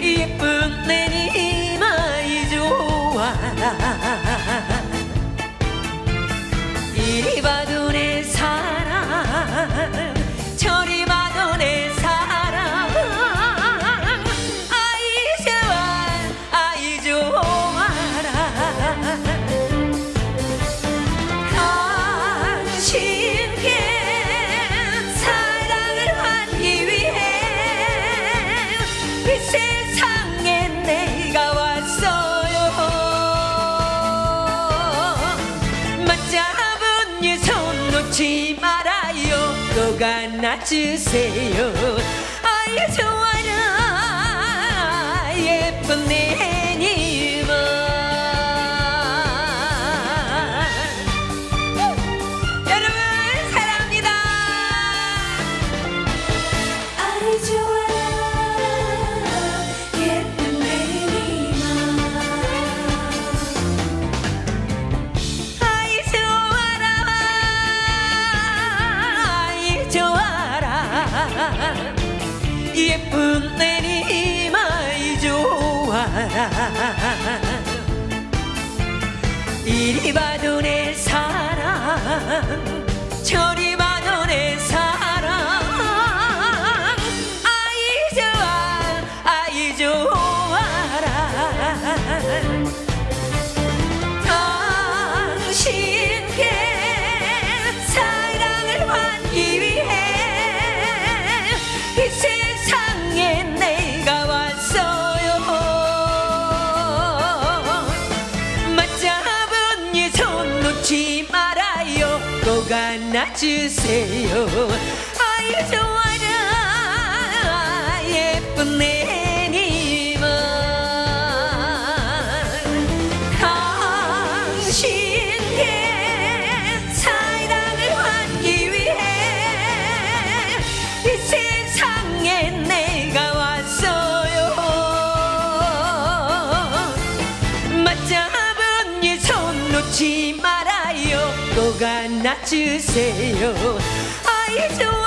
예쁜 내니 꼭 안아주세요. 아이 좋아라. 예쁜 내님아 여러분 사랑합니다. 아이 좋아 예쁜 내님 아이 좋아라 이리 봐도 내 사랑 저리 꼭 안아주세요. 아이 좋아라. 예쁜 내님아 당신께 사랑을 받기 위해 이 세상에 내가 왔어요. 맞잡은 이손 놓지 말 꼭 안아주세요? 아이 좋아라.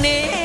내